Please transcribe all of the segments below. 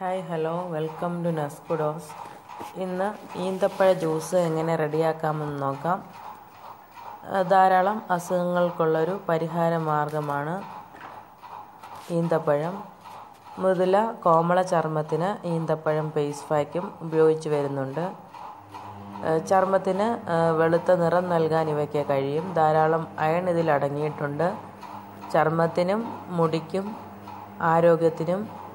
Hi hello. Welcome to നസ്കുഡോസ് ഇന്ന് ഈന്തപ്പഴ ജ്യൂസ് എങ്ങനെ റെഡിയാക്കാമെന്ന് നോക്കാം. ധാരാളം അസുഖങ്ങൾക്കുള്ളൊരു പരിഹാര മാർഗമാണ് ഈന്തപ്പഴം. മൃദുല കോമള ചർമ്മത്തിന് ഈന്തപ്പഴം ഫേസ് പാക്കും ഉപയോഗിച്ച് വരുന്നുണ്ട്. ചർമ്മത്തിന് വെളുത്ത നിറം നൽകാൻ ഇവയ്ക്ക് കഴിയും. ധാരാളം അയൺ ഇതിൽ അടങ്ങിയിട്ടുണ്ട്. ചർമ്മത്തിനും മുടിക്കും ആരോഗ്യത്തിനും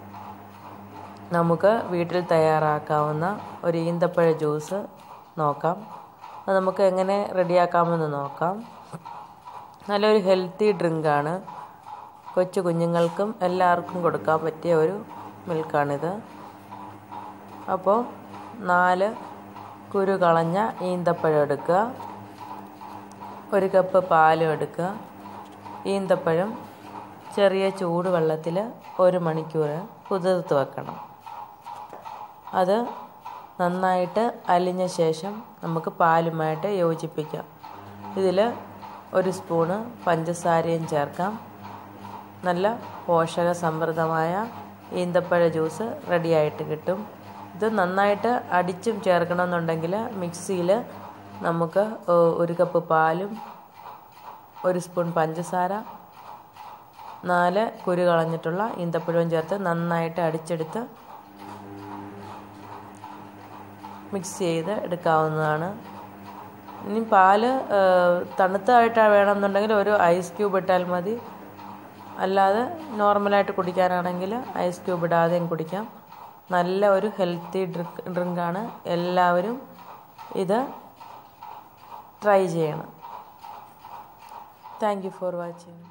നമുക്ക് വീട്ടിൽ തയ്യാറാക്കാവുന്ന ഒരു ഈന്തപ്പഴ ജ്യൂസ് നോക്കാം. അത് നമുക്ക് എങ്ങനെ റെഡിയാക്കാമെന്ന് നോക്കാം. നല്ലൊരു ഹെൽത്തി ഡ്രിങ്കാണ്. കൊച്ചു കുഞ്ഞുങ്ങൾക്കും എല്ലാവർക്കും കൊടുക്കാൻ പറ്റിയ ഒരു മിൽക്കാണിത്. അപ്പോൾ നാല് കുരു കളഞ്ഞ ഈന്തപ്പഴം എടുക്കുക. ഒരു കപ്പ് പാലും എടുക്കുക. ഈന്തപ്പഴം ചെറിയ ചൂടുവെള്ളത്തിൽ ഒരു മണിക്കൂർ കുതിർത്ത് വെക്കണം. അത് നന്നായിട്ട് അലിഞ്ഞ ശേഷം നമുക്ക് പാലുമായിട്ട് യോജിപ്പിക്കാം. ഇതിൽ ഒരു സ്പൂണ് പഞ്ചസാരയും ചേർക്കാം. നല്ല പോഷക സമൃദ്ധമായ ഈന്തപ്പഴ ജ്യൂസ് റെഡിയായിട്ട് കിട്ടും. ഇത് നന്നായിട്ട് അടിച്ചും ചേർക്കണമെന്നുണ്ടെങ്കിൽ മിക്സിയിൽ നമുക്ക് ഒരു കപ്പ് പാലും ഒരു സ്പൂൺ പഞ്ചസാര നാല് കുരു കളഞ്ഞിട്ടുള്ള ഈന്തപ്പഴവും ചേർത്ത് നന്നായിട്ട് അടിച്ചെടുത്ത് മിക്സ് ചെയ്ത് എടുക്കാവുന്നതാണ്. ഇനി പാൽ തണുത്തതായിട്ട് വേണമെന്നുണ്ടെങ്കിൽ ഒരു ഐസ് ക്യൂബ് ഇട്ടാൽ മതി. അല്ലാതെ നോർമലായിട്ട് കുടിക്കാനാണെങ്കിൽ ഐസ് ക്യൂബ് ഇടാതെയും കുടിക്കാം. നല്ല ഒരു ഹെൽത്തി ഡ്രിങ്ക് ഡ്രിങ്കാണ്. എല്ലാവരും ഇത് ട്രൈ ചെയ്യണം. Thank you for watching.